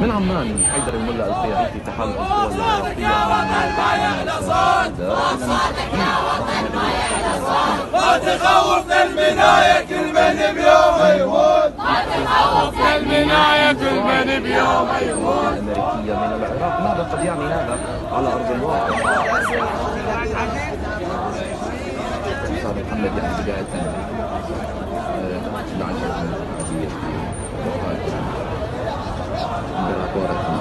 من عمان حيدر الملا الخياري في تحالف القوى العراقية ما تخوفنا المناية كل من بيوم يموت ما تخوفنا المناية كل من بيوم يموت الأمريكية من العراق ماذا قد يعني هذا؟ على أرض الواقع؟ محمد بداية آه، بعد الإمبراطورة